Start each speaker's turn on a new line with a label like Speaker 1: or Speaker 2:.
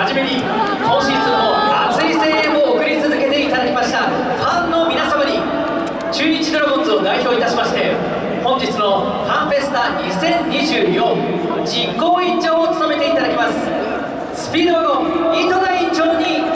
Speaker 1: 初めに今シーズンも熱い声援を送り続けていただきました。ファンの皆様に中日ドラゴンズを代表いたしまして本日のファンフェスタ2024実行委員長を務めていただきます。スピードワゴン糸田委員長に